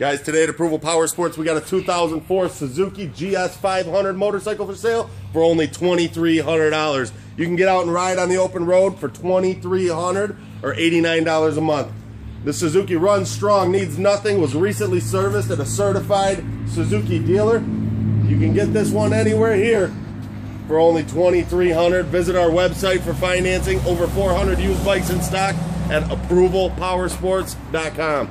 Guys, today at Approval Power Sports, we got a 2004 Suzuki GS 500 motorcycle for sale for only $2,300. You can get out and ride on the open road for $2,300 or $89 a month. The Suzuki runs strong, needs nothing, was recently serviced at a certified Suzuki dealer. You can get this one anywhere here for only $2,300. Visit our website for financing. Over 400 used bikes in stock at approvalpowersports.com.